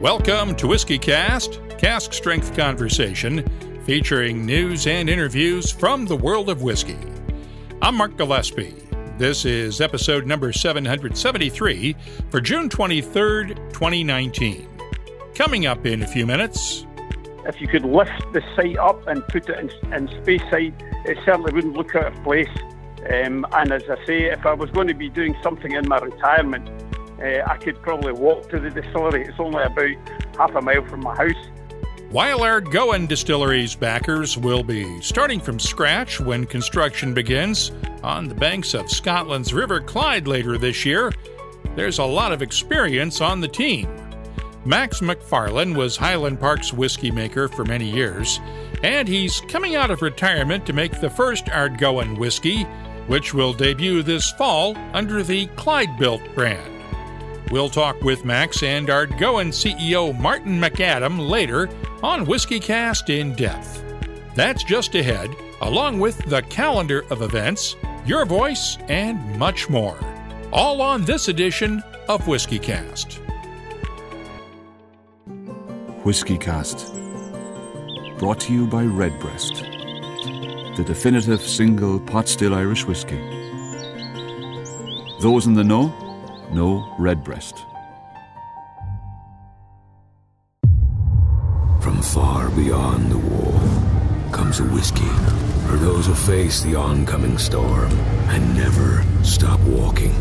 Welcome to WhiskyCast, cask strength conversation featuring news and interviews from the world of whiskey. I'm Mark Gillespie. This is episode number 773 for June 23rd, 2019. Coming up in a few minutes. If you could lift the site up and put it in, in Speyside, it certainly wouldn't look out of place. Um, and as I say, if I was going to be doing something in my retirement, uh, I could probably walk to the distillery. It's only about half a mile from my house. While Ardgowan Distillery's backers will be starting from scratch when construction begins on the banks of Scotland's River Clyde later this year, there's a lot of experience on the team. Max McFarlane was Highland Park's whiskey maker for many years, and he's coming out of retirement to make the first Ardgowan whiskey, which will debut this fall under the Clydebuilt brand. We'll talk with Max and Ardgowan CEO Martin McAdam later on WhiskyCast in depth. That's just ahead, along with the calendar of events, your voice, and much more. All on this edition of WhiskyCast. Whiskey Cast. Brought to you by Redbreast, the definitive single pot still Irish whiskey. Those in the know no redbreast. From far beyond the wall comes a whiskey for those who face the oncoming storm and never stop walking.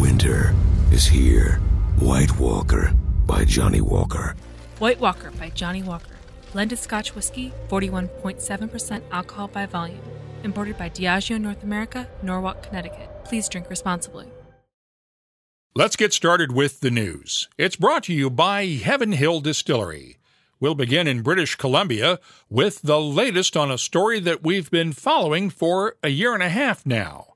Winter is here. White Walker by Johnnie Walker. White Walker by Johnnie Walker. Blended Scotch whiskey, 41.7% alcohol by volume. Imported by Diageo North America, Norwalk, Connecticut. Please drink responsibly. Let's get started with the news. It's brought to you by Heaven Hill Distillery. We'll begin in British Columbia with the latest on a story that we've been following for a year and a half now.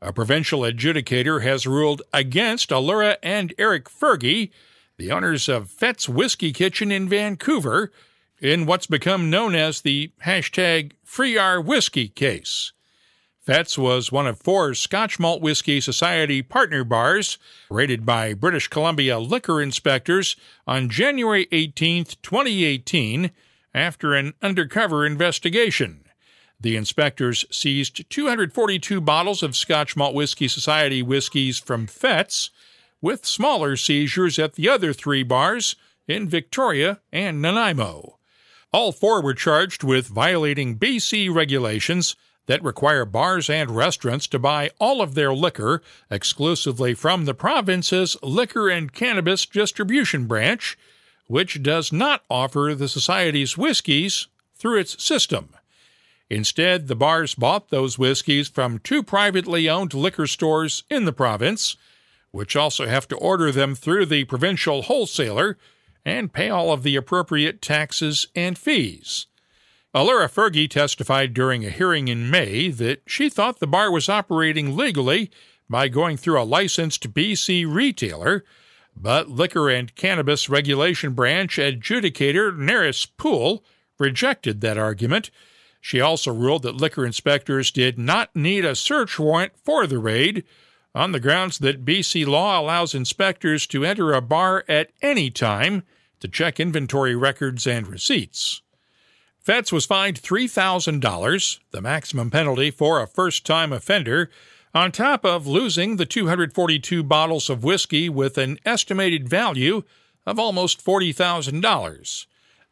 A provincial adjudicator has ruled against Allura and Eric Fergie, the owners of Fets Whisky Kitchen in Vancouver, in what's become known as the hashtag Free Our Whiskey case. Fets was one of four Scotch Malt Whisky Society partner bars raided by British Columbia liquor inspectors on January 18, 2018, after an undercover investigation. The inspectors seized 242 bottles of Scotch Malt Whisky Society whiskies from Fets, with smaller seizures at the other three bars in Victoria and Nanaimo. All four were charged with violating BC regulations that require bars and restaurants to buy all of their liquor exclusively from the province's Liquor and Cannabis Distribution Branch, which does not offer the Society's whiskies through its system. Instead, the bars bought those whiskies from two privately owned liquor stores in the province, which also have to order them through the provincial wholesaler and pay all of the appropriate taxes and fees. Allura Fergie testified during a hearing in May that she thought the bar was operating legally by going through a licensed BC retailer, but Liquor and Cannabis Regulation Branch adjudicator Neris Poole rejected that argument. She also ruled that liquor inspectors did not need a search warrant for the raid on the grounds that BC law allows inspectors to enter a bar at any time to check inventory records and receipts. Fets was fined $3,000, the maximum penalty for a first time offender, on top of losing the 242 bottles of whiskey with an estimated value of almost $40,000.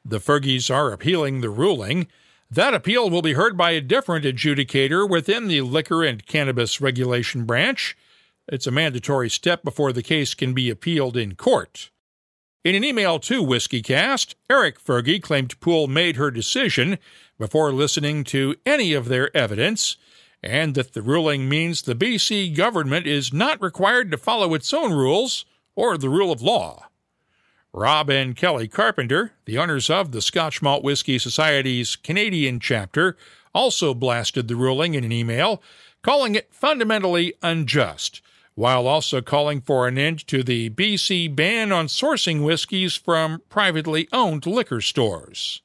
The Fergies are appealing the ruling. That appeal will be heard by a different adjudicator within the Liquor and Cannabis Regulation Branch. It's a mandatory step before the case can be appealed in court. In an email to WhiskyCast, Eric Fergie claimed Poole made her decision before listening to any of their evidence, and that the ruling means the BC government is not required to follow its own rules or the rule of law. Rob and Kelly Carpenter, the owners of the Scotch Malt Whisky Society's Canadian chapter, also blasted the ruling in an email, calling it fundamentally unjust while also calling for an end to the BC ban on sourcing whiskeys from privately owned liquor stores.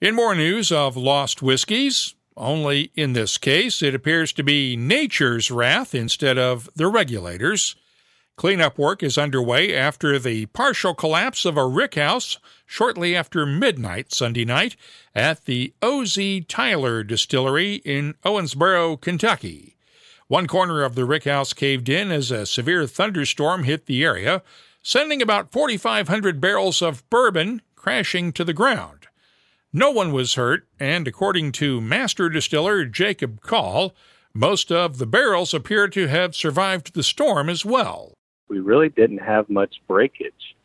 In more news of lost whiskeys, only in this case it appears to be nature's wrath instead of the regulators. Cleanup work is underway after the partial collapse of a rickhouse shortly after midnight Sunday night at the O.Z. Tyler Distillery in Owensboro, Kentucky. One corner of the rickhouse caved in as a severe thunderstorm hit the area, sending about 4,500 barrels of bourbon crashing to the ground. No one was hurt, and according to master distiller Jacob Call, most of the barrels appear to have survived the storm as well. We really didn't have much breakage.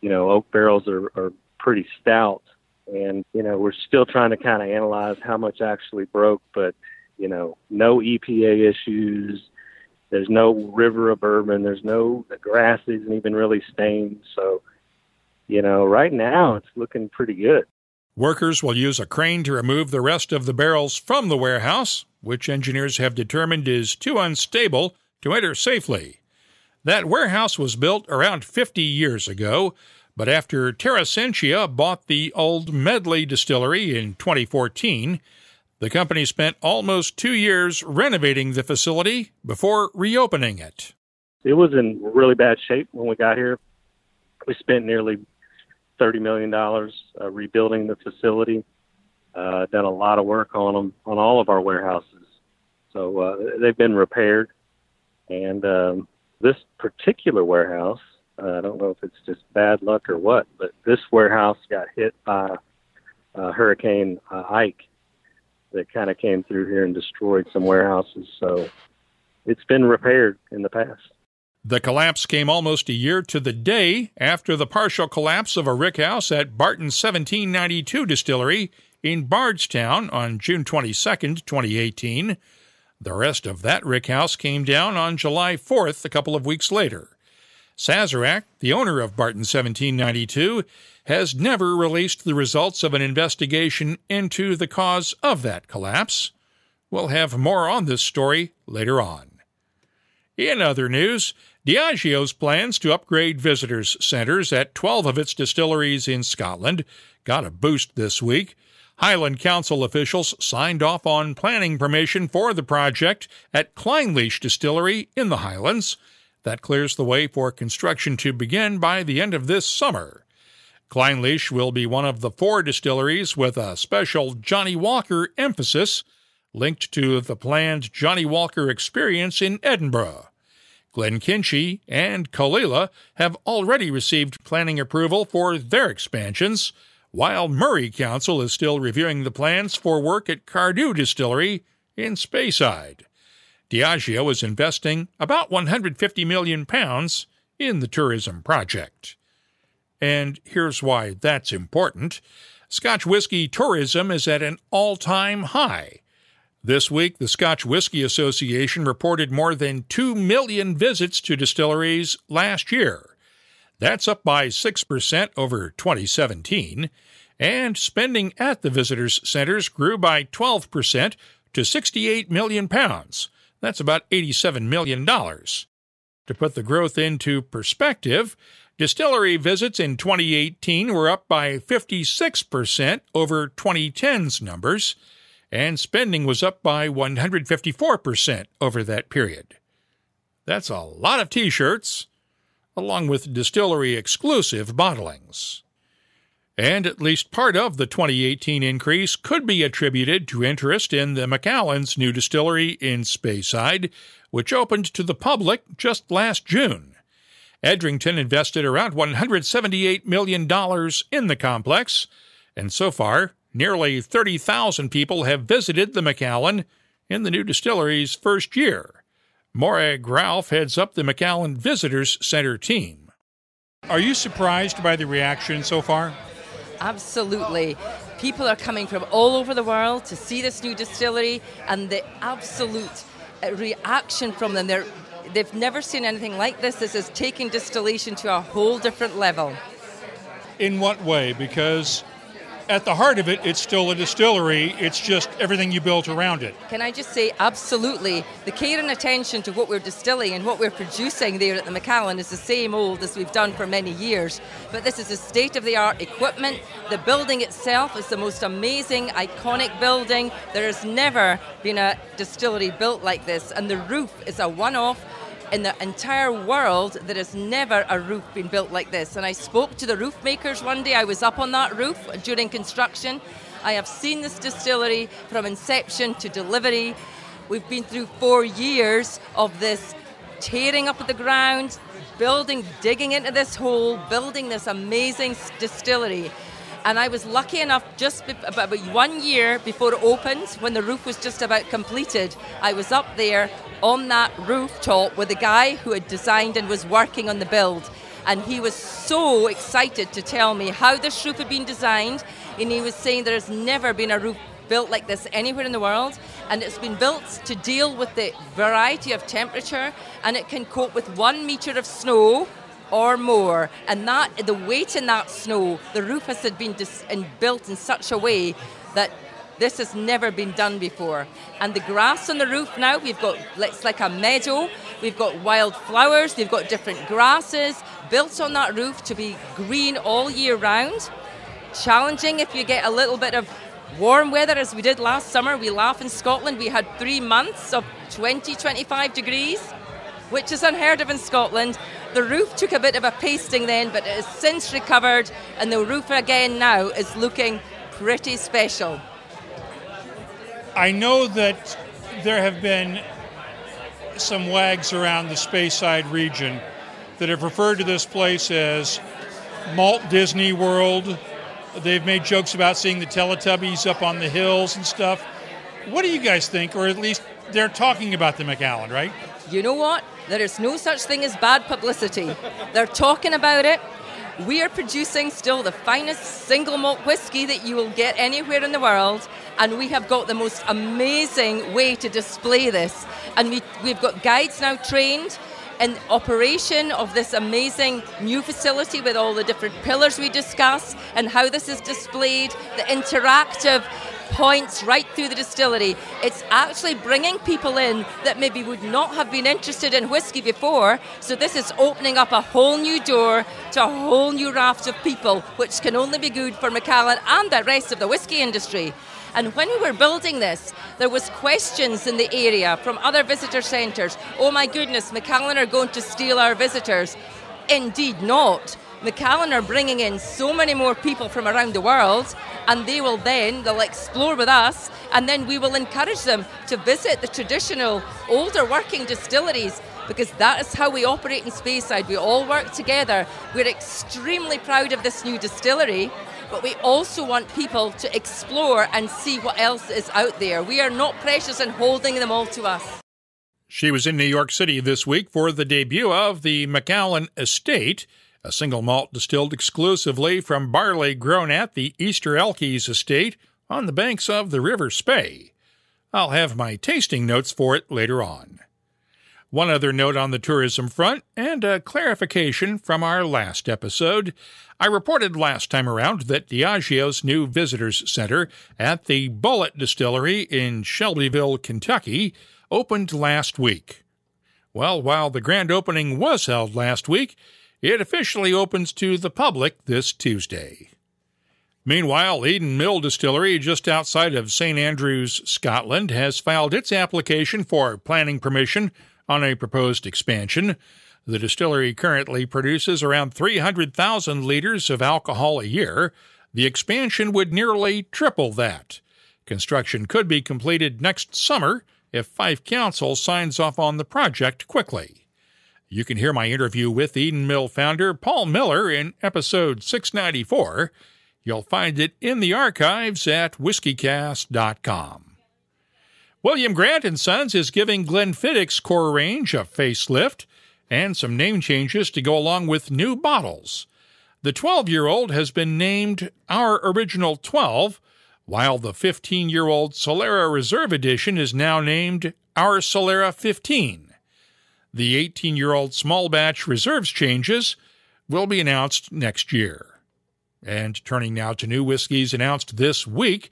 You know, oak barrels are, are pretty stout, and, you know, we're still trying to kind of analyze how much actually broke, but, you know, no EPA issues. There's no river of bourbon. There's no, the grass isn't even really stained. So, you know, right now it's looking pretty good. Workers will use a crane to remove the rest of the barrels from the warehouse, which engineers have determined is too unstable to enter safely. That warehouse was built around 50 years ago, but after Terressentia bought the old Medley distillery in 2014, the company spent almost two years renovating the facility before reopening it. It was in really bad shape when we got here. We spent nearly thirty million dollars uh, rebuilding the facility. Uh, done a lot of work on them on all of our warehouses, so uh, they've been repaired. And um, this particular warehouse, uh, I don't know if it's just bad luck or what, but this warehouse got hit by uh, Hurricane uh, Ike that kind of came through here and destroyed some warehouses. So it's been repaired in the past. The collapse came almost a year to the day after the partial collapse of a rickhouse at Barton's 1792 distillery in Bardstown on June 22, 2018. The rest of that rickhouse came down on July 4th, a couple of weeks later. Sazerac, the owner of Barton 1792, has never released the results of an investigation into the cause of that collapse. We'll have more on this story later on. In other news, Diageo's plans to upgrade visitors centers at 12 of its distilleries in Scotland got a boost this week. Highland Council officials signed off on planning permission for the project at Clynelish Distillery in the Highlands. That clears the way for construction to begin by the end of this summer. Clynelish will be one of the four distilleries with a special Johnnie Walker emphasis linked to the planned Johnnie Walker experience in Edinburgh. Glenkinchie and Caol Ila have already received planning approval for their expansions, while Moray Council is still reviewing the plans for work at Cardhu Distillery in Speyside. Diageo is investing about 150 million pounds in the tourism project. And here's why that's important. Scotch whisky tourism is at an all-time high this week, the Scotch Whisky Association reported more than 2 million visits to distilleries last year. That's up by 6% over 2017, and spending at the visitors' centers grew by 12% to 68 million pounds. That's about $87 million. To put the growth into perspective, distillery visits in 2018 were up by 56% over 2010's numbers and spending was up by 154% over that period. That's a lot of t shirts, along with distillery exclusive bottlings. And at least part of the 2018 increase could be attributed to interest in the Macallan's new distillery in Speyside, which opened to the public just last June. Edrington invested around $178 million in the complex, and so far, Nearly 30,000 people have visited the Macallan in the new distillery's first year. Morag Ralph heads up the Macallan Visitors Center team. Are you surprised by the reaction so far? Absolutely. People are coming from all over the world to see this new distillery, and the absolute uh, reaction from them. They're, they've never seen anything like this. This is taking distillation to a whole different level. In what way? Because at the heart of it, it's still a distillery. It's just everything you built around it. Can I just say, absolutely, the care and attention to what we're distilling and what we're producing there at the Macallan is the same old as we've done for many years. But this is a state of the art equipment. The building itself is the most amazing, iconic building. There has never been a distillery built like this, and the roof is a one off in the entire world, there has never a roof been built like this. And I spoke to the roof makers one day. I was up on that roof during construction. I have seen this distillery from inception to delivery. We've been through four years of this tearing up of the ground, building, digging into this hole, building this amazing distillery. And I was lucky enough, just about one year before it opened, when the roof was just about completed, I was up there on that rooftop with a guy who had designed and was working on the build. And he was so excited to tell me how this roof had been designed. And he was saying there has never been a roof built like this anywhere in the world. And it's been built to deal with the variety of temperature. And it can cope with one metre of snow or more. And that the weight in that snow, the roof has been dis- and built in such a way that this has never been done before. And the grass on the roof now, we've got it's like a meadow. We've got wild flowers. We've got different grasses built on that roof to be green all year round. Challenging if you get a little bit of warm weather as we did last summer. We laugh in Scotland. We had three months of 20, 25 degrees, which is unheard of in Scotland. The roof took a bit of a pasting then, but it has since recovered, and the roof again now is looking pretty special. I know that there have been some wags around the Speyside region that have referred to this place as Malt Disney World. They've made jokes about seeing the Teletubbies up on the hills and stuff. What do you guys think? Or at least they're talking about the Macallan, right? You know what? There is no such thing as bad publicity. They're talking about it. We are producing still the finest single malt whiskey that you will get anywhere in the world, and we have got the most amazing way to display this. And we, we've got guides now trained in operation of this amazing new facility with all the different pillars we discuss and how this is displayed, the interactive points right through the distillery. It's actually bringing people in that maybe would not have been interested in whiskey before. So this is opening up a whole new door to a whole new raft of people, which can only be good for Macallan and the rest of the whiskey industry. And when we were building this, there was questions in the area from other visitor centres. Oh my goodness, Macallan are going to steal our visitors. Indeed not. Macallan are bringing in so many more people from around the world, and they will then they'll explore with us, and then we will encourage them to visit the traditional older working distilleries because that is how we operate in Speyside. We all work together. We're extremely proud of this new distillery, but we also want people to explore and see what else is out there. We are not precious in holding them all to us. She was in New York City this week for the debut of the Macallan Estate a single malt distilled exclusively from barley grown at the Easter Elchies estate on the banks of the River Spey. I'll have my tasting notes for it later on. One other note on the tourism front, and a clarification from our last episode. I reported last time around that Diageo's new visitors center at the Bulleit Distillery in Shelbyville, Kentucky, opened last week. Well, while the grand opening was held last week, it officially opens to the public this Tuesday. Meanwhile, Eden Mill Distillery, just outside of St Andrews, Scotland, has filed its application for planning permission on a proposed expansion. The distillery currently produces around 300,000 liters of alcohol a year. The expansion would nearly triple that. Construction could be completed next summer if Fife Council signs off on the project quickly. You can hear my interview with Eden Mill founder Paul Miller in episode 694. You'll find it in the archives at whiskycast.com. William Grant and Sons is giving Glenfiddich's core range a facelift and some name changes to go along with new bottles. The 12 year old has been named Our Original 12, while the 15 year old Solera Reserve Edition is now named Our Solera 15. The 18 year old small batch reserves changes will be announced next year. And turning now to new whiskeys announced this week,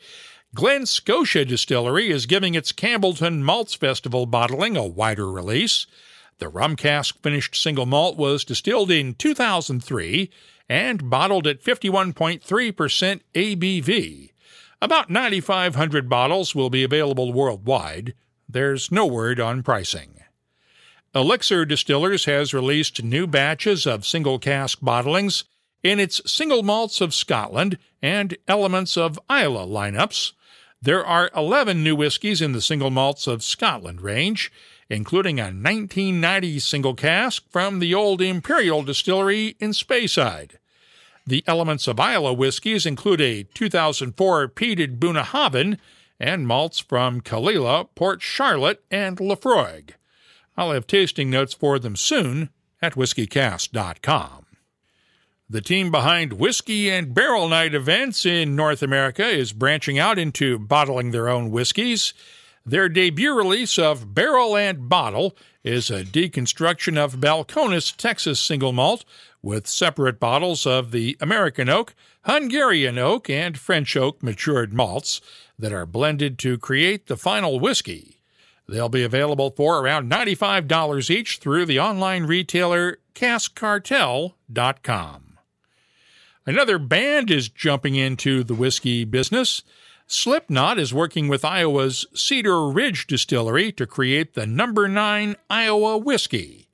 Glen Scotia Distillery is giving its Campbeltown Malts Festival bottling a wider release. The rum cask finished single malt was distilled in 2003 and bottled at 51.3% ABV. About 9,500 bottles will be available worldwide. There's no word on pricing. Elixir Distillers has released new batches of single cask bottlings in its single malts of Scotland and elements of Islay lineups. There are 11 new whiskies in the single malts of Scotland range, including a 1990 single cask from the old Imperial Distillery in Speyside. The elements of Islay whiskies include a 2004 peated Bunnahabhain and malts from Caol Ila, Port Charlotte, and Laphroaig. I'll have tasting notes for them soon at whiskycast.com. The team behind Whiskey and Barrel Night events in North America is branching out into bottling their own whiskeys. Their debut release of Barrel and Bottle is a deconstruction of Balcones Texas single malt with separate bottles of the American oak, Hungarian oak, and French oak matured malts that are blended to create the final whiskey. They'll be available for around $95 each through the online retailer caskcartel.com. Another band is jumping into the whiskey business. Slipknot is working with Iowa's Cedar Ridge Distillery to create the number 9 Iowa whiskey.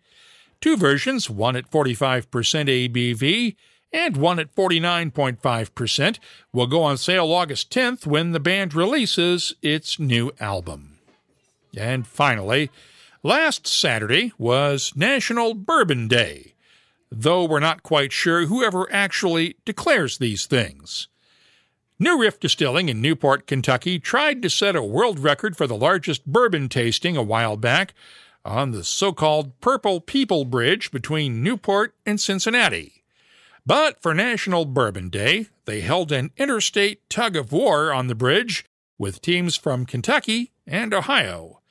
Two versions, one at 45% ABV and one at 49.5%, will go on sale August 10th when the band releases its new album. And finally, last Saturday was National Bourbon Day though we're not quite sure whoever actually declares these things. New Riff Distilling in Newport, Kentucky tried to set a world record for the largest bourbon tasting a while back on the so called Purple People Bridge between Newport and Cincinnati. But for National Bourbon Day, they held an interstate tug of war on the bridge with teams from Kentucky and Ohio.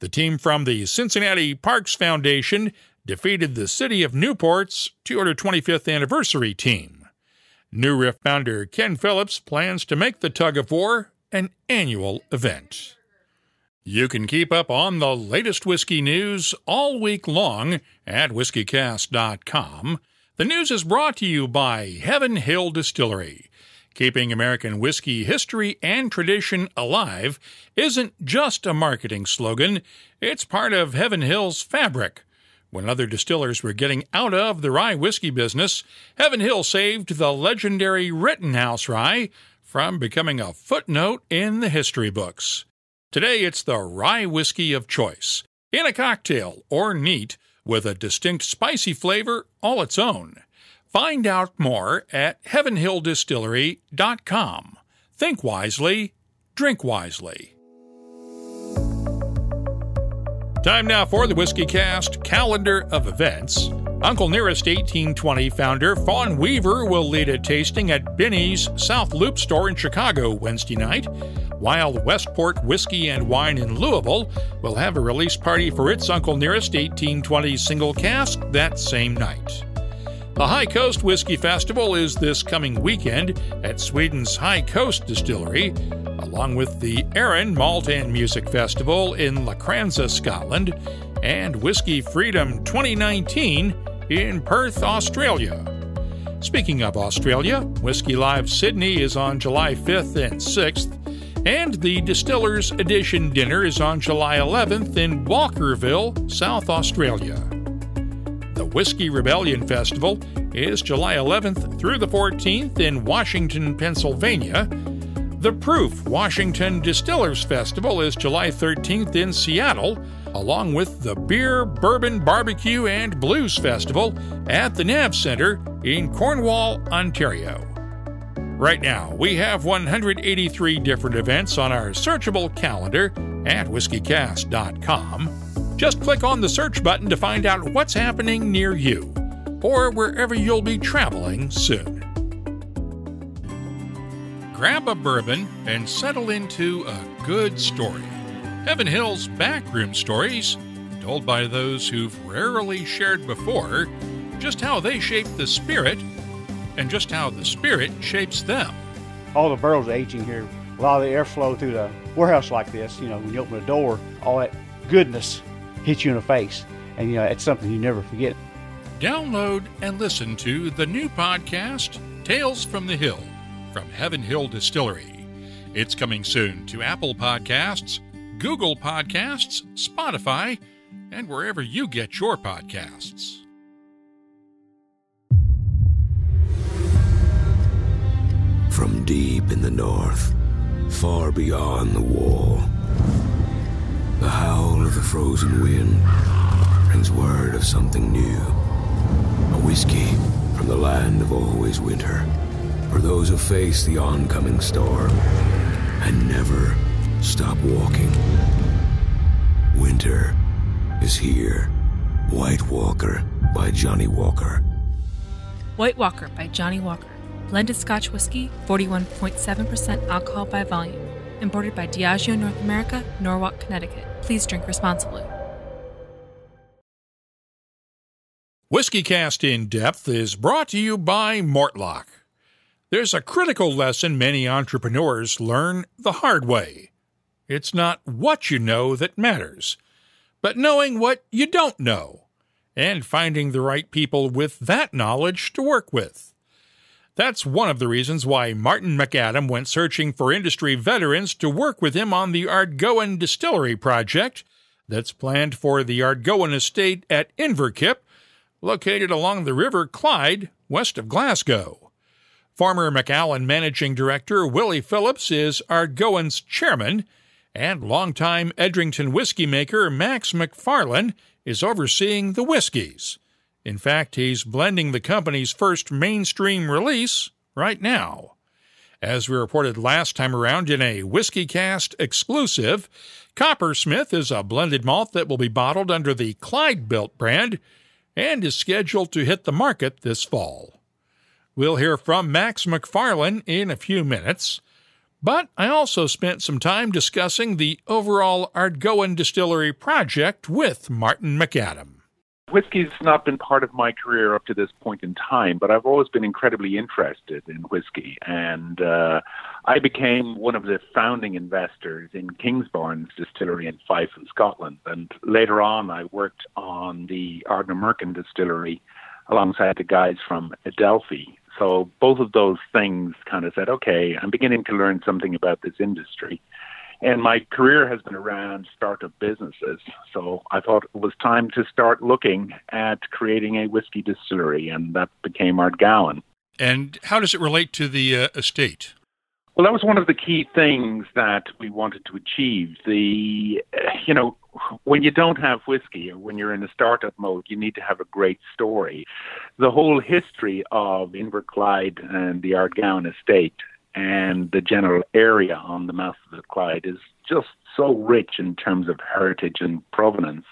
The team from the Cincinnati Parks Foundation defeated the city of Newport's 225th anniversary team. New Riff founder Ken Phillips plans to make the tug of war an annual event. You can keep up on the latest whiskey news all week long at whiskycast.com. The news is brought to you by Heaven Hill Distillery. Keeping American whiskey history and tradition alive isn't just a marketing slogan, it's part of Heaven Hill's fabric when other distillers were getting out of the rye whiskey business, Heaven Hill saved the legendary Rittenhouse rye from becoming a footnote in the history books. Today it's the rye whiskey of choice, in a cocktail or neat, with a distinct spicy flavor all its own. Find out more at heavenhilldistillery.com. Think wisely, drink wisely. Time now for the WhiskyCast calendar of events. Uncle Nearest 1820 founder Fawn Weaver will lead a tasting at Binny's South Loop store in Chicago Wednesday night, while Westport Whiskey and Wine in Louisville will have a release party for its Uncle Nearest 1820 single cask that same night. The High Coast Whiskey Festival is this coming weekend at Sweden's High Coast Distillery, along with the Arran Malt and Music Festival in Lochranza, Scotland, and Whiskey Freedom 2019 in Perth, Australia. Speaking of Australia, Whiskey Live Sydney is on July 5th and 6th, and the Distillers Edition dinner is on July 11th in Walkerville, South Australia. The Whiskey Rebellion Festival is July 11th through the 14th in Washington, Pennsylvania. The Proof Washington Distillers Festival is July 13th in Seattle, along with the Beer, Bourbon, Barbecue, and Blues Festival at the NAV Centre in Cornwall, Ontario. Right now, we have 183 different events on our searchable calendar at whiskycast.com. Just click on the search button to find out what's happening near you or wherever you'll be traveling soon. Grab a bourbon and settle into a good story. Heaven Hill's backroom stories, told by those who've rarely shared before just how they shape the spirit and just how the spirit shapes them. All the barrels are aging here. A lot of the airflow through the warehouse like this, you know, when you open the door, all that goodness hits you in the face. And, you know, it's something you never forget. Download and listen to the new podcast, Tales from the Hill, from Heaven Hill Distillery. It's coming soon to Apple Podcasts, Google Podcasts, Spotify, and wherever you get your podcasts. From deep in the north, far beyond the wall, the howl of the frozen wind brings word of something new. A whiskey from the land of always winter, for those who face the oncoming storm and never stop walking. Winter is here. White Walker by Johnnie Walker. White Walker by Johnnie Walker. Blended Scotch whiskey, 41.7% alcohol by volume. Imported by Diageo North America, Norwalk, Connecticut. Please drink responsibly. WhiskyCast in Depth is brought to you by Mortlach. There's a critical lesson many entrepreneurs learn the hard way. It's not what you know that matters, but knowing what you don't know and finding the right people with that knowledge to work with. That's one of the reasons why Martin McAdam went searching for industry veterans to work with him on the Ardgowan Distillery project that's planned for the Ardgowan estate at Inverkip, located along the River Clyde, west of Glasgow. Former Macallan managing director Willie Phillips is Ardgowan's chairman, and longtime Edrington whiskey maker Max McFarlane is overseeing the whiskies. In fact, he's blending the company's first mainstream release right now. As we reported last time around in a WhiskyCast exclusive, Coppersmith is a blended malt that will be bottled under the Clydebuilt brand and is scheduled to hit the market this fall. We'll hear from Max McFarlane in a few minutes, but I also spent some time discussing the overall Ardgowan Distillery project with Martin McAdam. Whiskey's not been part of my career up to this point in time, but I've always been incredibly interested in whiskey. And uh, I became one of the founding investors in Kingsbarns Distillery in Fife in Scotland. And later on, I worked on the Ardnamurchan Distillery alongside the guys from Adelphi. So both of those things kind of said, okay, I'm beginning to learn something about this industry. And my career has been around startup businesses. So I thought it was time to start looking at creating a whiskey distillery, and that became Ardgowan. And how does it relate to the uh, estate? Well, that was one of the key things that we wanted to achieve. The, you know, when you don't have whiskey or when you're in a startup mode, you need to have a great story. The whole history of Inverclyde and the Ardgowan estate and the general area on the mouth of the Clyde is just so rich in terms of heritage and provenance.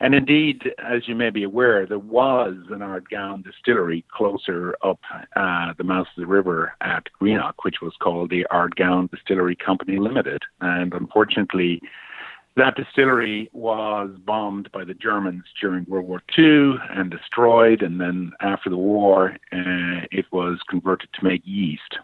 And indeed, as you may be aware, there was an Ardgowan distillery closer up uh, the mouth of the river at Greenock, which was called the Ardgowan Distillery Company Limited. And unfortunately, that distillery was bombed by the Germans during World War II and destroyed, and then after the war, uh, it was converted to make yeast.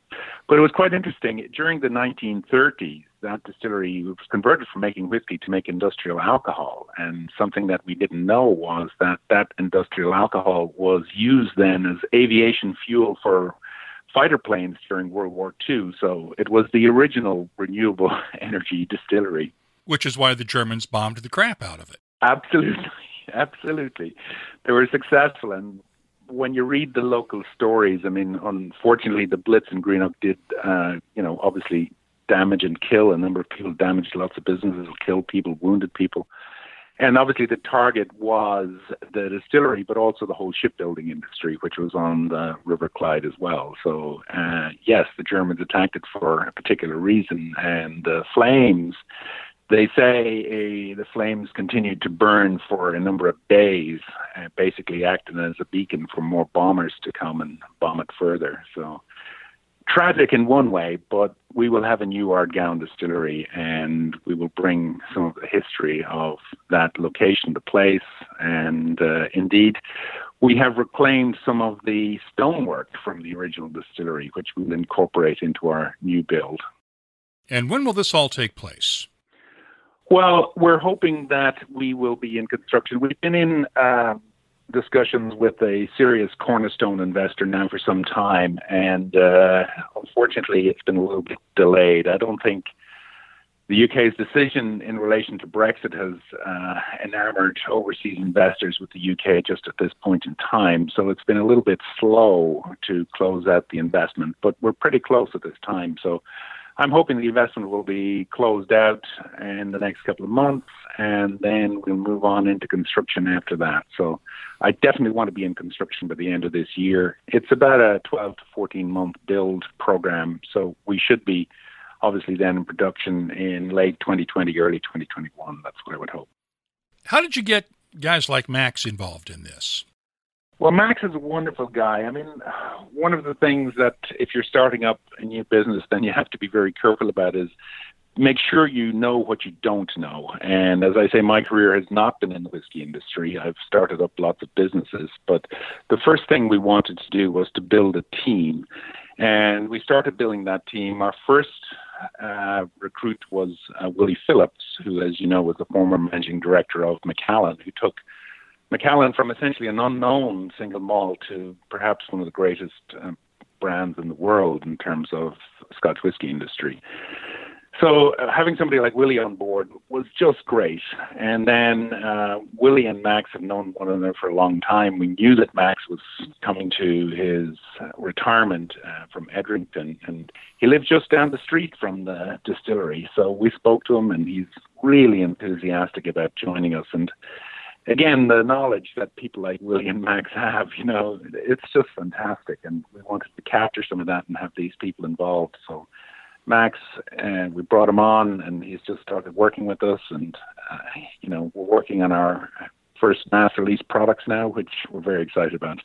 But it was quite interesting. During the 1930s, that distillery was converted from making whiskey to make industrial alcohol. And something that we didn't know was that that industrial alcohol was used then as aviation fuel for fighter planes during World War II. So it was the original renewable energy distillery which is why the Germans bombed the crap out of it. Absolutely, absolutely. They were successful, and when you read the local stories, I mean, unfortunately, the Blitz in Greenock did, uh, you know, obviously damage and kill a number of people, damaged lots of businesses, killed people, wounded people. And obviously, the target was the distillery, but also the whole shipbuilding industry, which was on the River Clyde as well. So, uh, yes, the Germans attacked it for a particular reason, and the flames they say the flames continued to burn for a number of days, uh, basically acting as a beacon for more bombers to come and bomb it further. So tragic in one way, but we will have a new Ardgowan distillery and we will bring some of the history of that location, the place, and uh, indeed we have reclaimed some of the stonework from the original distillery, which we'll incorporate into our new build. And when will this all take place? Well, we're hoping that we will be in construction. We've been in uh, discussions with a serious cornerstone investor now for some time, and uh, unfortunately, it's been a little bit delayed. I don't think the UK's decision in relation to Brexit has uh, enamored overseas investors with the UK just at this point in time. So it's been a little bit slow to close out the investment, but we're pretty close at this time. So I'm hoping the investment will be closed out in the next couple of months, and then we'll move on into construction after that. So I definitely want to be in construction by the end of this year. It's about a 12 to 14 month build program, so we should be obviously then in production in late 2020, early 2021. That's what I would hope. How did you get guys like Max involved in this? Well, Max is a wonderful guy. I mean, one of the things that if you're starting up a new business, then you have to be very careful about is make sure you know what you don't know. And as I say, my career has not been in the whiskey industry. I've started up lots of businesses, but the first thing we wanted to do was to build a team. And we started building that team. Our first uh, recruit was uh, Willie Phillips, who, as you know, was the former managing director of Macallan, who took Macallan from essentially an unknown single malt to perhaps one of the greatest uh, brands in the world in terms of Scotch whisky industry. So uh, having somebody like Willie on board was just great. And then uh, Willie and Max have known one another for a long time. We knew that Max was coming to his uh, retirement from Edrington, and he lived just down the street from the distillery. So we spoke to him, and he's really enthusiastic about joining us. And again, the knowledge that people like William Max have, you know, it's just fantastic. And we wanted to capture some of that and have these people involved. So Max, and we brought him on, and he's just started working with us. And uh, you know, we're working on our first mass release products now, which we're very excited about.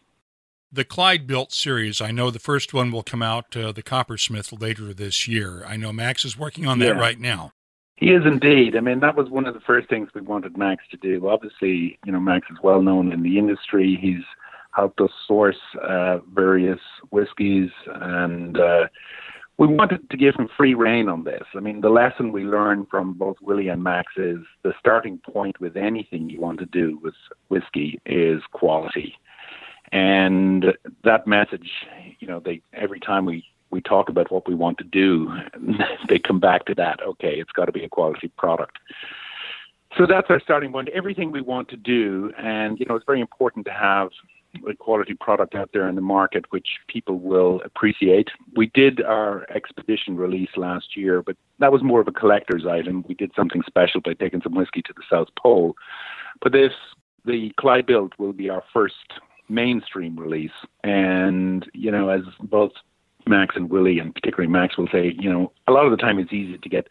The Clyde built series, I know the first one will come out, uh, the Coppersmith, later this year. I know Max is working on that yeah. right now. He is indeed. I mean, that was one of the first things we wanted Max to do. Obviously, you know, Max is well known in the industry. He's helped us source uh, various whiskies and uh, we wanted to give him free reign on this. I mean, the lesson we learned from both Willie and Max is the starting point with anything you want to do with whiskey is quality. And that message, you know, they every time we we talk about what we want to do, they come back to that. Okay, it's got to be a quality product. So that's our starting point. Everything we want to do, and you know, it's very important to have a quality product out there in the market which people will appreciate. We did our expedition release last year, but that was more of a collector's item. We did something special by taking some whiskey to the South Pole. But this, the Clydebuilt will be our first mainstream release. And, you know, as both Max and Willie, and particularly Max will say, you know, a lot of the time it's easy to get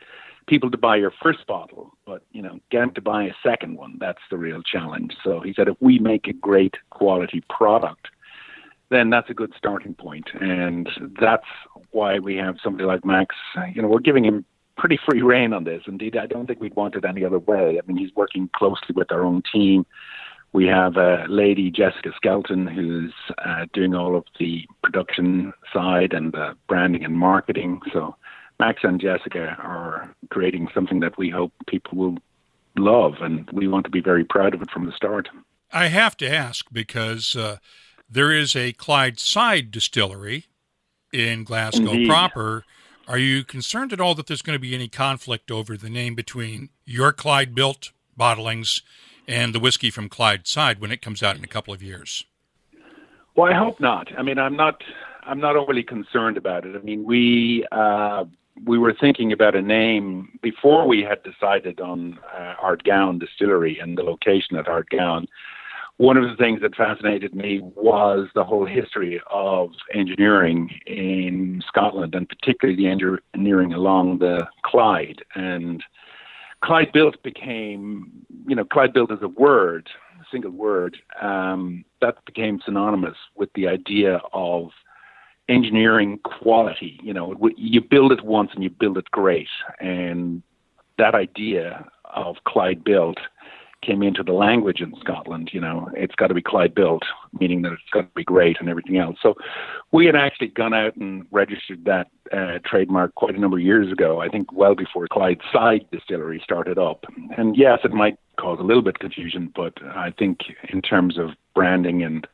people to buy your first bottle, but you know, get them to buy a second one. That's the real challenge. So he said, if we make a great quality product, then that's a good starting point, and that's why we have somebody like Max. You know, we're giving him pretty free reign on this. Indeed, I don't think we'd want it any other way. I mean, he's working closely with our own team. We have a lady, Jessica Skelton, who's uh, doing all of the production side and the branding and marketing. So Max and Jessica are creating something that we hope people will love, and we want to be very proud of it from the start. I have to ask because uh, there is a Clydeside distillery in Glasgow Indeed. proper. Are you concerned at all that there's going to be any conflict over the name between your Clyde built bottlings and the whiskey from Clydeside when it comes out in a couple of years? Well, I hope not. I mean, I'm not. I'm not overly concerned about it. I mean, we uh, we were thinking about a name before we had decided on uh, Ardgowan Distillery and the location at Ardgowan. One of the things that fascinated me was the whole history of engineering in Scotland, and particularly the engineering along the Clyde. And Clyde built became, you know, Clyde built as a word, a single word, um, that became synonymous with the idea of engineering quality. You know, you build it once and you build it great. And that idea of Clyde built came into the language in Scotland. You know, it's got to be Clyde built, meaning that it's got to be great and everything else. So we had actually gone out and registered that uh, trademark quite a number of years ago. I think well before Clydeside Distillery started up. And yes, it might cause a little bit of confusion, but I think in terms of branding and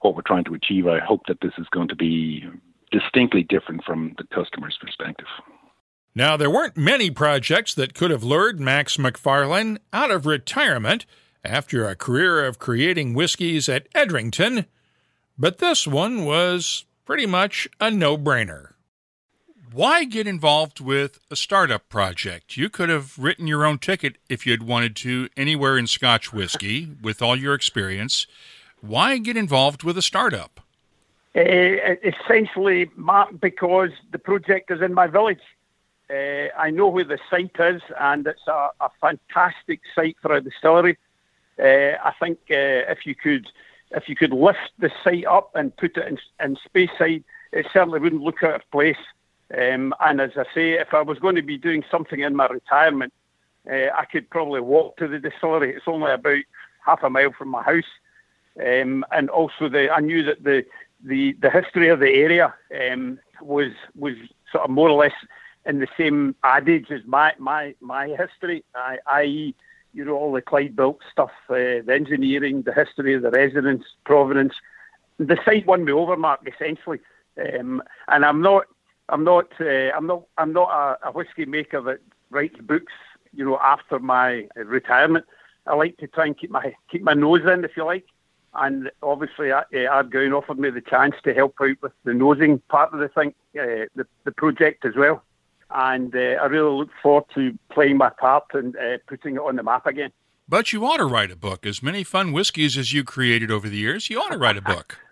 what we're trying to achieve. I hope that this is going to be distinctly different from the customer's perspective. Now, there weren't many projects that could have lured Max McFarlane out of retirement after a career of creating whiskeys at Edrington, but this one was pretty much a no brainer. Why get involved with a startup project? You could have written your own ticket if you'd wanted to anywhere in Scotch whiskey with all your experience. Why get involved with a startup? Uh, essentially, Mark, because the project is in my village. Uh, I know where the site is, and it's a, a fantastic site for a distillery. Uh, I think uh, if you could, if you could lift the site up and put it in, in Speyside, it certainly wouldn't look out of place. Um, and as I say, if I was going to be doing something in my retirement, uh, I could probably walk to the distillery. It's only about half a mile from my house. Um, and also, the I knew that the the, the history of the area um, was was sort of more or less in the same adage as my my my history, i.e., you know, all the Clyde built stuff, uh, the engineering, the history of the residence, provenance. The site won me over, Mark, essentially. Um, and I'm not I'm not. Uh, I'm not. I'm not a, a whiskey maker that writes books. You know, after my retirement, I like to try and keep my keep my nose in, if you like. And obviously, uh, Ardgowan offered me the chance to help out with the nosing part of the thing, uh, the the project as well. And uh, I really look forward to playing my part and uh, putting it on the map again. But you ought to write a book. As many fun whiskies as you created over the years, you ought to write a book.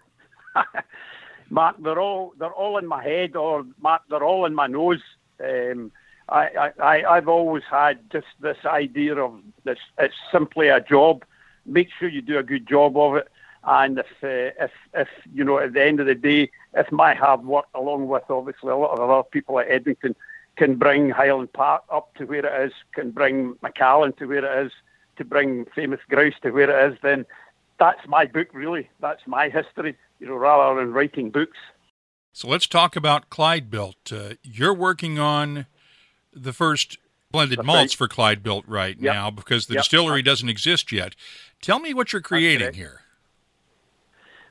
Mark, they're all they're all in my head, or Mark, they're all in my nose. Um, I, I, I've always had just this idea of this. It's simply a job. Make sure you do a good job of it. And if, uh, if, if you know, at the end of the day, if my hard work, along with obviously a lot of other people at Edrington, can bring Highland Park up to where it is, can bring Macallan to where it is, to bring Famous Grouse to where it is, then that's my book, really. That's my history you know, rather than writing books. So let's talk about Clydebuilt. Uh, you're working on the first blended That's malts right. for Clydebuilt right yep. now because the yep. distillery doesn't exist yet. Tell me what you're creating here.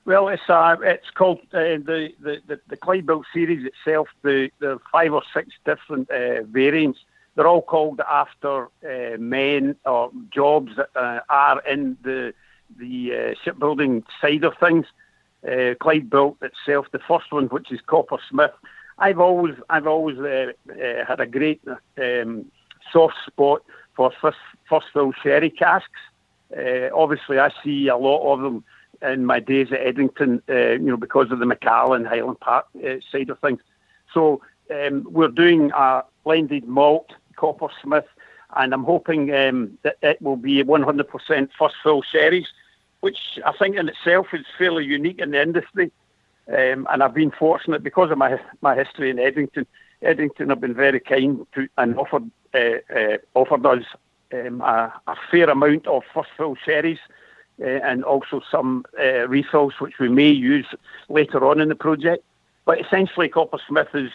Well, it's uh, it's called uh, the, the, the the Clydebuilt series itself. The the five or six different uh, variants. They're all called after uh, men or jobs that uh, are in the the uh, shipbuilding side of things uh, Clydebuilt itself, the first one, which is Coppersmith. I've always, I've always uh, uh, had a great um, soft spot for first, first fill sherry casks. Obviously, I see a lot of them in my days at Edrington, uh, you know, because of the Macallan Highland Park uh, side of things. So um, we're doing a blended malt Coppersmith, and I'm hoping um, that it will be 100% first fill sherries which I think in itself is fairly unique in the industry. Um, and I've been fortunate because of my my history in Edrington. Edrington have been very kind to and offered uh, uh, offered us um, a, a, fair amount of first fill sherries and also some uh, refills which we may use later on in the project. But essentially, Coppersmith is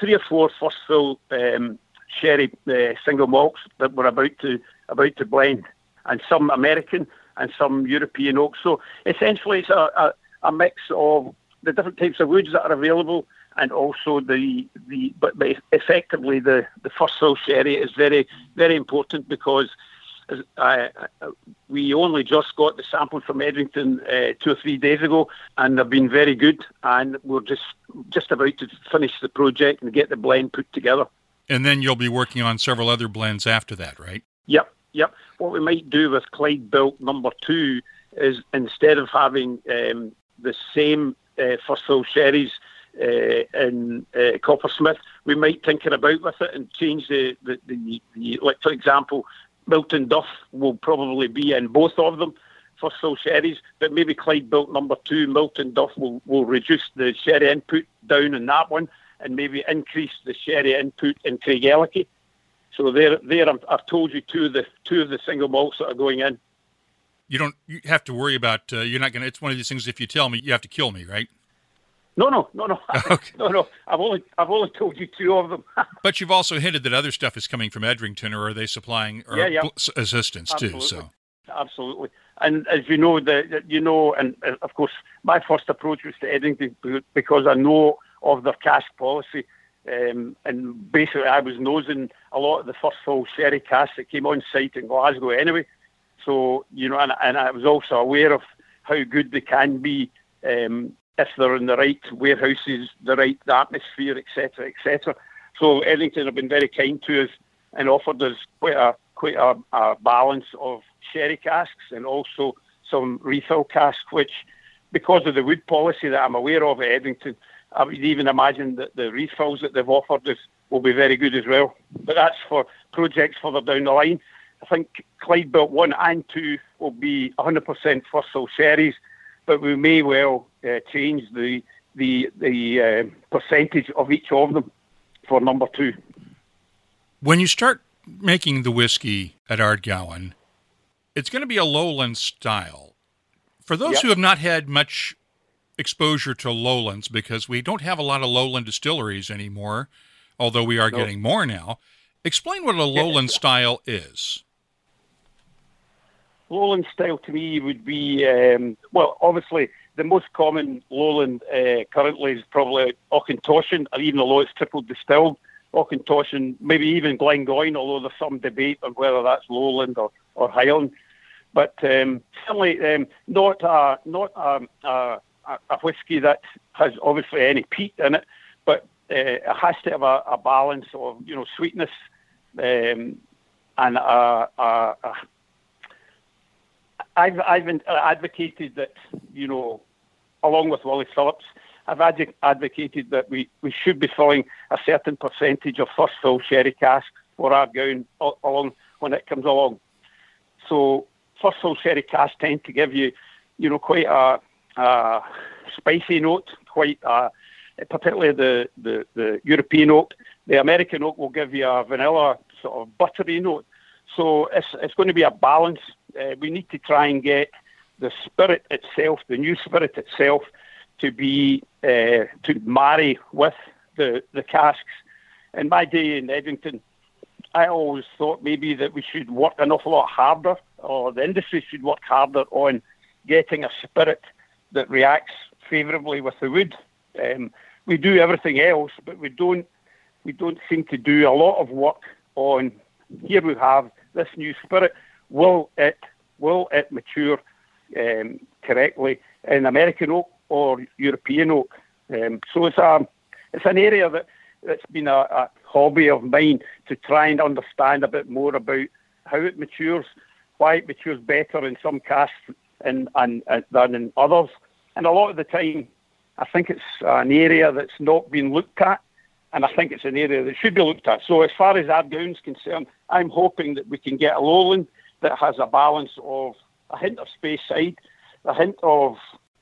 three or four first fill um, sherry uh, single malts that we're about to about to blend, and some American and some European oaks. So essentially, it's a, a, a mix of the different types of woods that are available and also the the but, but effectively the the first fill sherry is very very important because I, I, we only just got the samples from Edrington uh, two or three days ago, and they've been very good. And we're just just about to finish the project and get the blend put together. And then you'll be working on several other blends after that, right? Yep, Yep. What we might do with Clydebuilt number two is instead of having um, the same uh, first fill sherries uh, in uh, Coppersmith, we might tinker about with it and change the, the, the, the, like for example, Miltonduff will probably be in both of them for fill sherries, but maybe Clydebuilt number two, Miltonduff will, will reduce the sherry input down in that one and maybe increase the sherry input in Craigellachie. So there, there, I've told you two of the two of the single malts that are going in. You don't you have to worry about. Uh, you're not going to. It's one of these things. If you tell me, you have to kill me, right? No, no, no, no, okay. no, no. I've only I've only told you two of them. but you've also hinted that other stuff is coming from Edrington, or are they supplying yeah, yeah. assistance Absolutely. too? So absolutely. And as you know, the you know, and uh, of course, my first approach was to Edrington because I know of their cash policy Um, and basically, I was nosing a lot of the first full sherry casks that came on site in Glasgow anyway. So, you know, and, and I was also aware of how good they can be um, if they're in the right warehouses, the right atmosphere, etc., etc. So Edrington have been very kind to us and offered us quite a quite a, a balance of sherry casks and also some refill casks, which, because of the wood policy that I'm aware of at Edrington, I would even imagine that the refills that they've offered us will be very good as well. But that's for projects further down the line. I think Clydebuilt 1 and 2 will be 100% first fill sherries, but we may well uh, change the the the uh, percentage of each of them for number two. When you start making the whiskey at Ardgowan, it's going to be a lowland style. For those yep. who have not had much exposure to lowlands, because we don't have a lot of lowland distilleries anymore, although we are nope. getting more now, explain what a lowland style is. Lowland style to me would be, um, well, obviously the most common lowland uh, currently is probably Auchentoshan, even though it's triple distilled. Auchentoshan, maybe even Glengoyne, although there's some debate on whether that's lowland or, or highland. But um, certainly um, not a, not a, a, a whiskey that has obviously any peat in it, but uh, it has to have a, a balance of you know sweetness um, and a, a I've I've uh, advocated that you know, along with Willie Phillips, I've ad- advocated that we, we should be filling a certain percentage of first fill sherry casks for Ardgowan along when it comes along. So first fill sherry casks tend to give you, you know, quite a, a spicy note, quite a, particularly the, the, the European oak. The American oak will give you a vanilla sort of buttery note. So it's, it's going to be a balance. Uh, we need to try and get the spirit itself, the new spirit itself, to be uh, to marry with the the casks. In my day in Edrington, I always thought maybe that we should work an awful lot harder, or the industry should work harder on getting a spirit that reacts favourably with the wood. Um, we do everything else, but we don't we don't seem to do a lot of work on. Here we have this new spirit. Will it will it mature um, correctly in American oak or European oak? Um, so it's a it's an area that that's been a, a, hobby of mine to try and understand a bit more about how it matures, why it matures better in some casks and, and, than in others. And a lot of the time, I think it's an area that's not been looked at, and I think it's an area that should be looked at. So as far as Ardgowan's concerned, I'm hoping that we can get a lowland that has a balance of a hint of Speyside, a hint of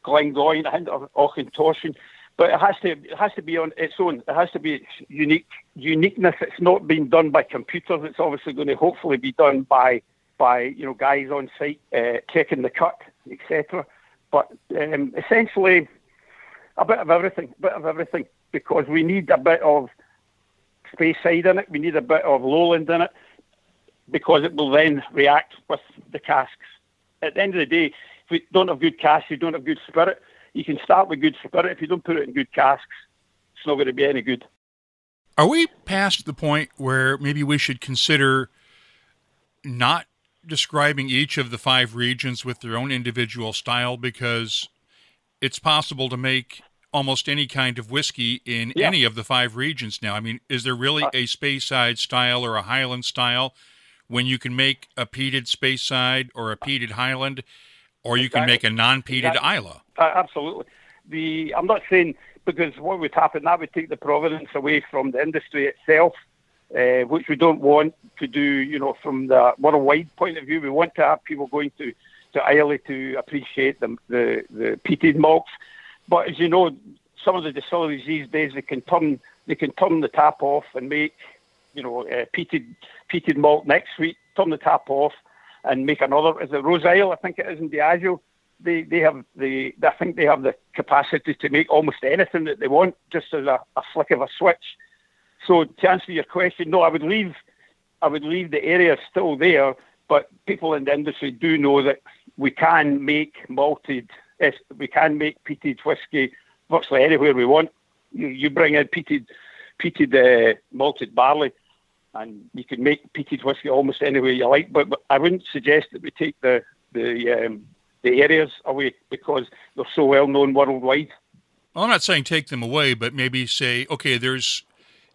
Glengoyne, a hint of Auchentoshan, but it has to it has to be on its own. It has to be unique uniqueness. It's not being done by computers. It's obviously going to hopefully be done by by you know guys on site uh, checking the cut, etc. But um, essentially, a bit of everything, a bit of everything, because we need a bit of Speyside in it. We need a bit of lowland in it, because it will then react with the casks at the end of the day, if we don't have good casks, you don't have good spirit. You can start with good spirit. If you don't put it in good casks, it's not going to be any good. Are we past the point where maybe we should consider not describing each of the five regions with their own individual style because it's possible to make almost any kind of whiskey in yeah. any of the five regions now. I mean, is there really uh, a Speyside style or a Highland style when you can make a peated Speyside or a peated Highland, or you can make a non-peated exactly. Islay. Uh, absolutely. The I'm not saying because what would happen that would take the provenance away from the industry itself, uh, which we don't want to do. You know, from the worldwide point of view, we want to have people going to to Islay to appreciate the the, the peated malts. But as you know, some of the distilleries these days they can turn they can turn the tap off and make you know, uh, peated peated malt next week, turn the tap off, and make another. Is it Roseisle? I think it is in Diageo. They they have the I think they have the capacity to make almost anything that they want just as a, a flick of a switch. So to answer your question, no, I would leave I would leave the area still there, but people in the industry do know that we can make malted, we can make peated whiskey virtually anywhere we want. You, you bring in peated peated uh, malted barley, and you can make peated whiskey almost any way you like. But, but I wouldn't suggest that we take the the um, the areas away because they're so well known worldwide. Well, I'm not saying take them away, but maybe say, okay, there's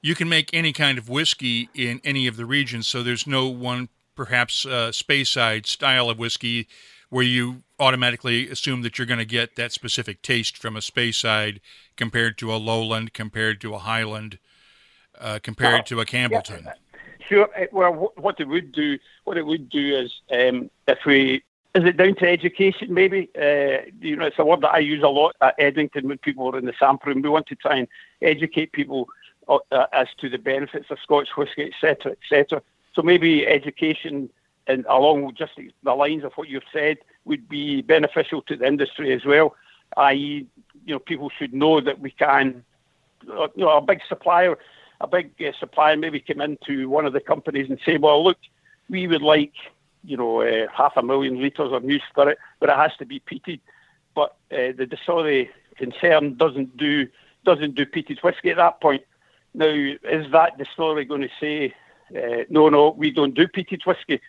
you can make any kind of whiskey in any of the regions, so there's no one perhaps uh, Speyside style of whiskey where you automatically assume that you're going to get that specific taste from a Speyside compared to a lowland, compared to a highland, uh, compared uh, to a Campbeltown. Yeah. Sure. Uh, well, what it would do, what it would do is, um, if we is it down to education, maybe? Uh, you know, it's a word that I use a lot at Edrington when people are in the sample room. We want to try and educate people uh, as to the benefits of Scotch whisky, etc., etc. So maybe education, and along just the lines of what you've said, would be beneficial to the industry as well. I.e., you know, people should know that we can, uh, you know, a big supplier, a big uh, supplier maybe come into one of the companies and say, well, look, we would like you know, uh, half a million litres of new spirit, but it has to be peated. But uh, the distillery concern doesn't do doesn't do peated whisky at that point. Now, is that distillery going to say, uh, no, no, we don't do peated whisky,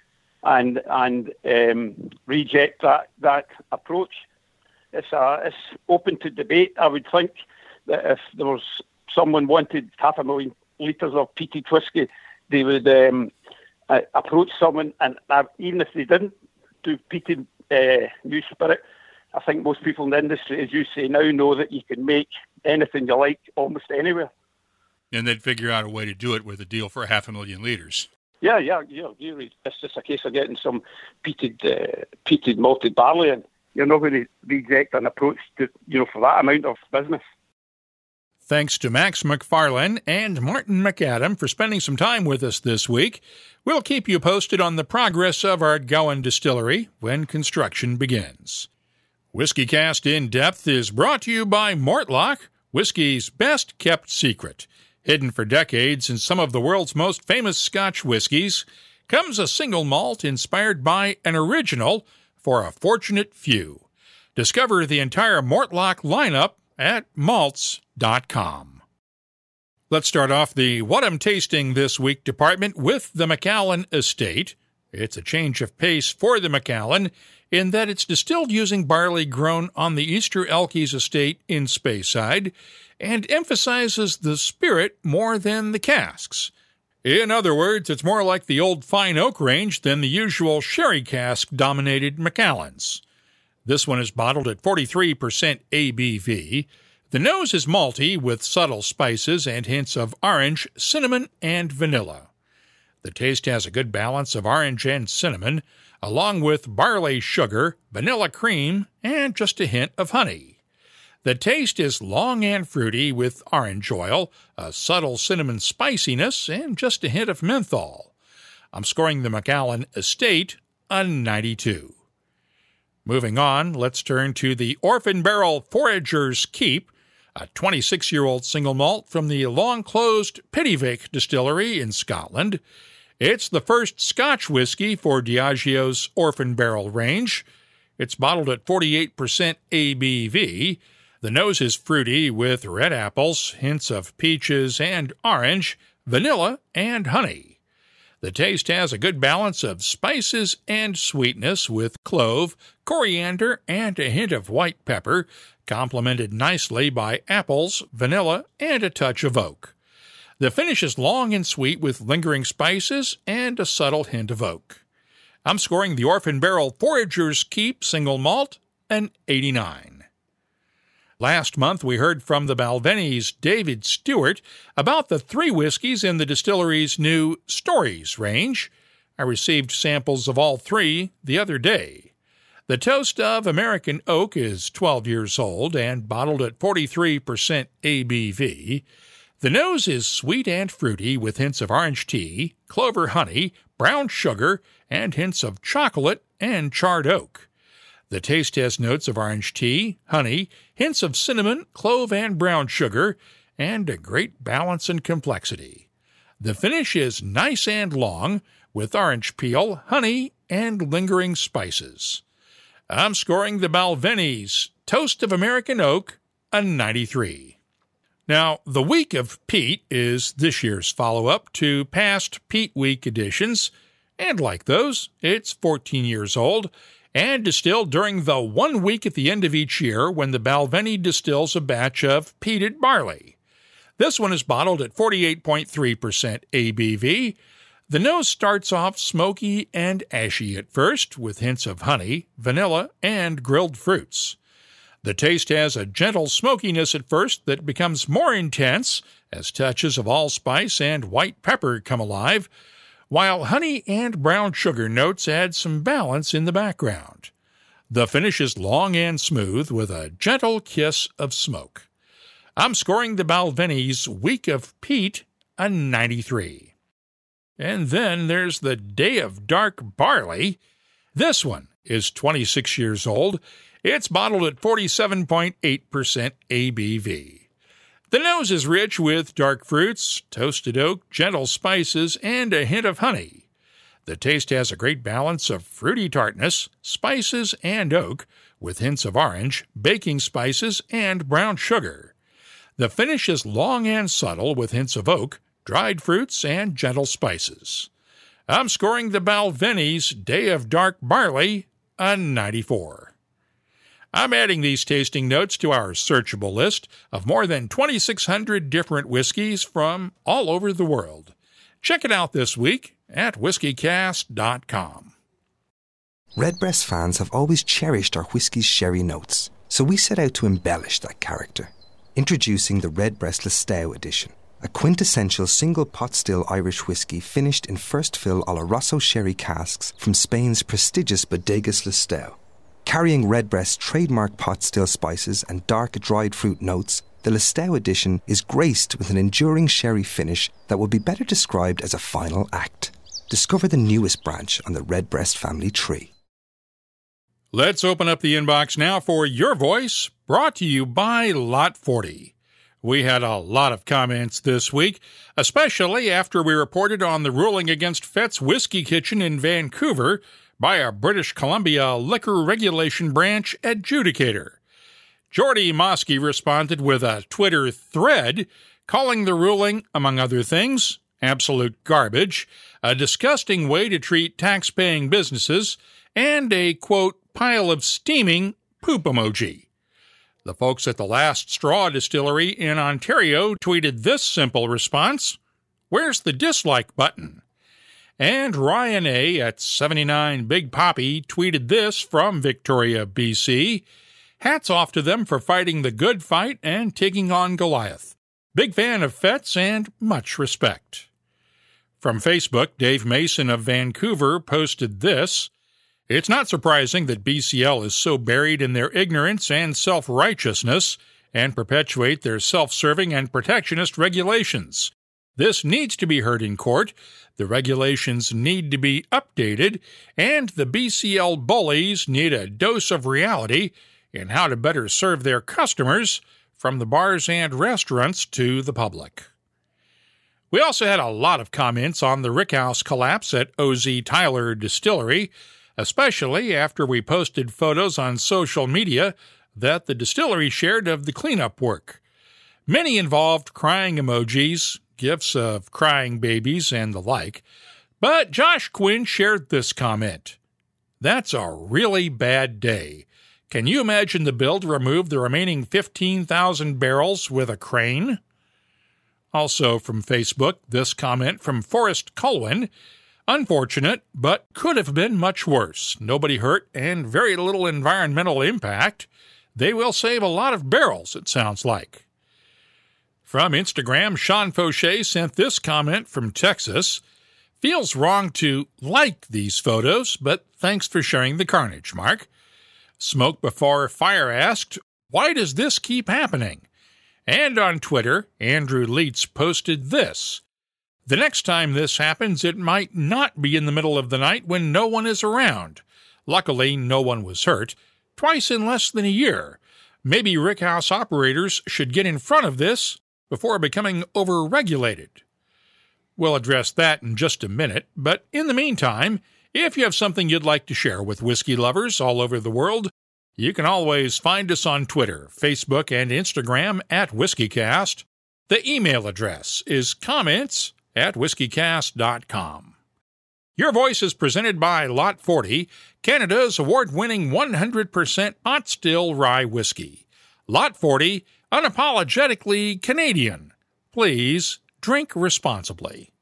and and um, reject that that approach? It's a, it's open to debate. I would think that if there was someone wanted half a million litres of peated whisky, they would um, uh, approach someone, and uh, even if they didn't do peated uh, new spirit, I think most people in the industry, as you say now, know that you can make anything you like almost anywhere. And they'd figure out a way to do it with a deal for a half a million litres. Yeah, yeah, yeah. Really, it's just a case of getting some peated, uh, peated malted barley, and you're not going to reject an approach to, you know, for that amount of business. Thanks to Max McFarlane and Martin McAdam for spending some time with us this week. We'll keep you posted on the progress of Ardgowan distillery when construction begins. WhiskyCast in Depth is brought to you by Mortlach, whiskey's best kept secret. Hidden for decades in some of the world's most famous Scotch whiskies, comes a single malt inspired by an original for a fortunate few. Discover the entire Mortlach lineup at malts.com. Let's start off the What I'm Tasting This Week department with the Macallan Estate. It's a change of pace for the Macallan in that it's distilled using barley grown on the Easter Elchies estate in Speyside and emphasizes the spirit more than the casks. In other words, it's more like the old fine oak range than the usual sherry cask dominated Macallans. This one is bottled at 43% ABV. The nose is malty with subtle spices and hints of orange, cinnamon, and vanilla. The taste has a good balance of orange and cinnamon, along with barley sugar, vanilla cream, and just a hint of honey. The taste is long and fruity with orange oil, a subtle cinnamon spiciness, and just a hint of menthol. I'm scoring the Macallan Estate a 92. Moving on, let's turn to the Orphan Barrel Forager's Keep, a 26 year old single malt from the long closed Pittyvaich distillery in Scotland. It's the first Scotch whiskey for Diageo's Orphan Barrel range. It's bottled at 48% ABV. The nose is fruity with red apples, hints of peaches and orange, vanilla, and honey. The taste has a good balance of spices and sweetness with clove, coriander, and a hint of white pepper, complemented nicely by apples, vanilla, and a touch of oak. The finish is long and sweet with lingering spices and a subtle hint of oak. I'm scoring the Orphan Barrel Forager's Keep single malt an 89. Last month, we heard from the Balvenie's David Stewart about the three whiskeys in the distillery's new Stories range. I received samples of all three the other day. The Toast of American Oak is 12 years old and bottled at 43% ABV. The nose is sweet and fruity with hints of orange tea, clover honey, brown sugar, and hints of chocolate and charred oak. The taste has notes of orange tea, honey, hints of cinnamon, clove, and brown sugar, and a great balance and complexity. The finish is nice and long, with orange peel, honey, and lingering spices. I'm scoring the Balvenie's Toast of American Oak a 93. Now, the Week of Peat is this year's follow up to past Peat Week editions, and like those, it's 14 years old and distilled during the one week at the end of each year when the Balvenie distills a batch of peated barley. This one is bottled at 48.3% ABV. The nose starts off smoky and ashy at first, with hints of honey, vanilla, and grilled fruits. The taste has a gentle smokiness at first that becomes more intense as touches of allspice and white pepper come alive, while honey and brown sugar notes add some balance in the background. The finish is long and smooth with a gentle kiss of smoke. I'm scoring the Balvenie's Week of Peat a 93. And then there's the Day of Dark Barley. This one is 26 years old it's bottled at 47.8% ABV. The nose is rich with dark fruits, toasted oak, gentle spices, and a hint of honey. The taste has a great balance of fruity tartness, spices, and oak, with hints of orange, baking spices, and brown sugar. The finish is long and subtle with hints of oak, dried fruits, and gentle spices. I'm scoring the Balvenie's Day of Dark Barley a 94. I'm adding these tasting notes to our searchable list of more than 2,600 different whiskeys from all over the world. Check it out this week at whiskycast.com. Redbreast fans have always cherished our whiskey's sherry notes, so we set out to embellish that character. Introducing the Redbreast Lustau edition, a quintessential single pot still Irish whiskey finished in first fill Oloroso sherry casks from Spain's prestigious Bodegas Lustau. Carrying Redbreast's trademark pot still spices and dark dried fruit notes, the Lustau edition is graced with an enduring sherry finish that would be better described as a final act. Discover the newest branch on the Redbreast family tree. Let's open up the inbox now for your voice, brought to you by Lot 40. We had a lot of comments this week, especially after we reported on the ruling against Fets Whisky Kitchen in Vancouver by a British Columbia Liquor Regulation Branch adjudicator. Jordy Mosky responded with a Twitter thread calling the ruling, among other things, absolute garbage, a disgusting way to treat tax-paying businesses, and a, quote, pile of steaming poop emoji. The folks at the Last Straw Distillery in Ontario tweeted this simple response Where's the dislike button? And Ryan A. at 79 Big Poppy tweeted this from Victoria, BC. Hats off to them for fighting the good fight and taking on Goliath. Big fan of Fets and much respect. From Facebook, Dave Mason of Vancouver posted this. It's not surprising that BCL is so buried in their ignorance and self righteousness and perpetuate their self serving and protectionist regulations. This needs to be heard in court. The regulations need to be updated, and the BCL bullies need a dose of reality in how to better serve their customers, from the bars and restaurants to the public. We also had a lot of comments on the rickhouse collapse at OZ Tyler Distillery, especially after we posted photos on social media that the distillery shared of the cleanup work. Many involved crying emojis, gifts of crying babies, and the like. But Josh Quinn shared this comment That's a really bad day. Can you imagine the bill to remove the remaining 15,000 barrels with a crane? Also from Facebook, this comment from Forrest Culwin. Unfortunate, but could have been much worse. Nobody hurt and very little environmental impact. They will save a lot of barrels, it sounds like. From Instagram, Sean Fauché sent this comment from Texas. Feels wrong to like these photos, but thanks for sharing the carnage, Mark. Smoke Before Fire asked, Why does this keep happening? And on Twitter, Andrew Leitz posted this. The next time this happens, it might not be in the middle of the night when no one is around. Luckily, no one was hurt. Twice in less than a year. Maybe rickhouse operators should get in front of this before becoming overregulated. We'll address that in just a minute, but in the meantime, if you have something you'd like to share with whiskey lovers all over the world, you can always find us on Twitter, Facebook, and Instagram at WhiskyCast, The email address is comments at whiskycast.com. Your voice is presented by Lot 40, Canada's award winning 100% pot still rye whiskey. Lot 40, unapologetically Canadian. Please drink responsibly.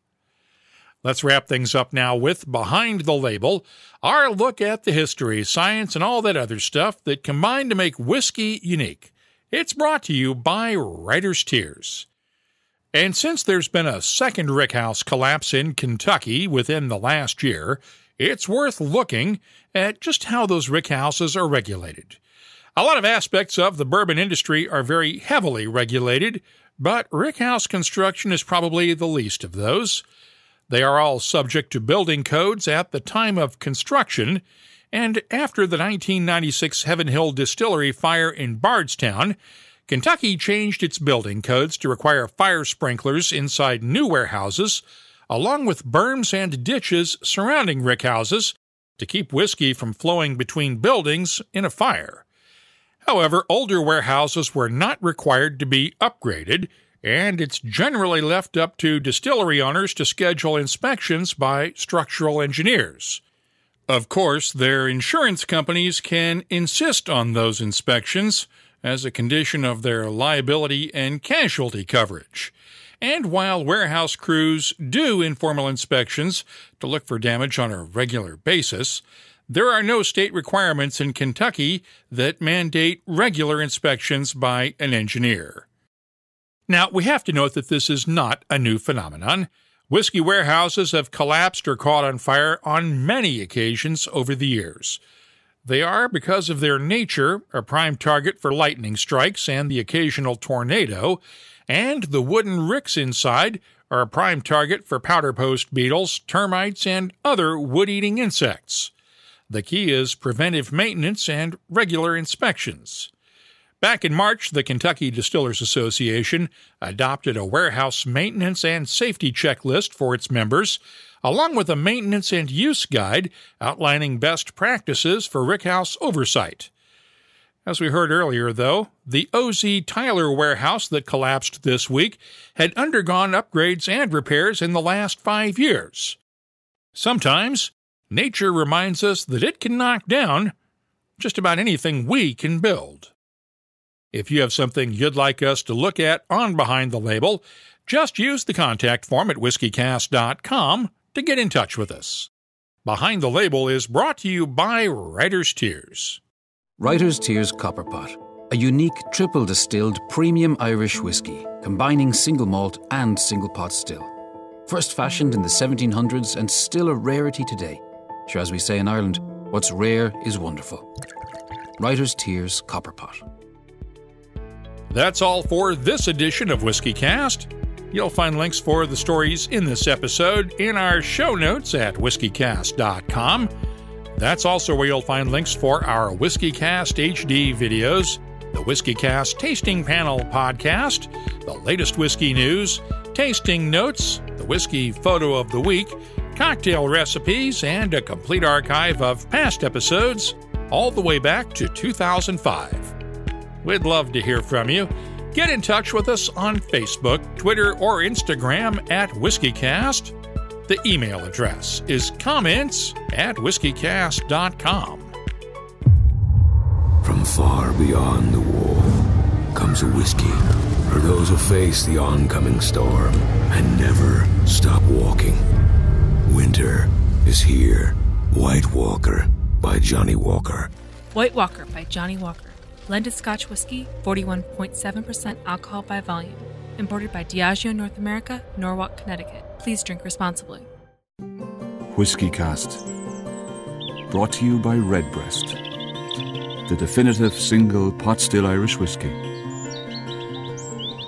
Let's wrap things up now with Behind the Label, our look at the history, science, and all that other stuff that combine to make whiskey unique. It's brought to you by Writer's Tears. And since there's been a second rickhouse collapse in Kentucky within the last year, it's worth looking at just how those rickhouses are regulated. A lot of aspects of the bourbon industry are very heavily regulated, but rickhouse construction is probably the least of those. They are all subject to building codes at the time of construction, and after the 1996 Heaven Hill Distillery fire in Bardstown, Kentucky changed its building codes to require fire sprinklers inside new warehouses, along with berms and ditches surrounding rickhouses to keep whiskey from flowing between buildings in a fire. However, older warehouses were not required to be upgraded, and it's generally left up to distillery owners to schedule inspections by structural engineers. Of course, their insurance companies can insist on those inspections as a condition of their liability and casualty coverage. And while warehouse crews do informal inspections to look for damage on a regular basis, there are no state requirements in Kentucky that mandate regular inspections by an engineer. Now, we have to note that this is not a new phenomenon. Whiskey warehouses have collapsed or caught on fire on many occasions over the years. They are, because of their nature, a prime target for lightning strikes and the occasional tornado, and the wooden ricks inside are a prime target for powder post beetles, termites, and other wood eating insects. The key is preventive maintenance and regular inspections. Back in March, the Kentucky Distillers Association adopted a warehouse maintenance and safety checklist for its members, along with a maintenance and use guide outlining best practices for rickhouse oversight. As we heard earlier, though, the OZ Tyler warehouse that collapsed this week had undergone upgrades and repairs in the last five years. Sometimes, nature reminds us that it can knock down just about anything we can build. If you have something you'd like us to look at on Behind the Label, just use the contact form at whiskycast.com to get in touch with us. Behind the Label is brought to you by Writer's Tears. Writer's Tears Copperpot, a unique triple distilled premium Irish whiskey, combining single malt and single pot still. First fashioned in the 1700s and still a rarity today. Sure, as we say in Ireland, what's rare is wonderful. Writer's Tears Copperpot. That's all for this edition of WhiskyCast. You'll find links for the stories in this episode in our show notes at whiskycast.com. That's also where you'll find links for our WhiskyCast HD videos, the WhiskyCast Tasting Panel podcast, the latest whiskey news, tasting notes, the whiskey photo of the week, cocktail recipes, and a complete archive of past episodes, all the way back to 2005. We'd love to hear from you. Get in touch with us on Facebook, Twitter, or Instagram at WhiskyCast. The email address is comments at whiskycast.com. From far beyond the wall comes a whiskey for those who face the oncoming storm and never stop walking. Winter is here. White Walker by Johnnie Walker. White Walker by Johnnie Walker. Blended Scotch whiskey, 41.7% alcohol by volume. Imported by Diageo North America, Norwalk, Connecticut. Please drink responsibly. WhiskyCast. Brought to you by Redbreast, the definitive single pot still Irish whiskey.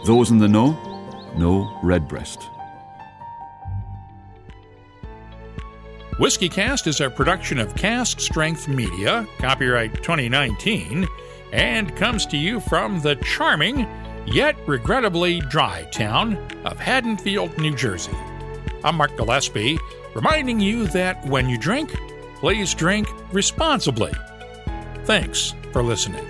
Those in the know, know Redbreast. WhiskyCast is a production of Cask Strength Media, copyright 2019 and comes to you from the charming, yet regrettably dry town of Haddonfield, New Jersey. I'm Mark Gillespie, reminding you that when you drink, please drink responsibly. Thanks for listening.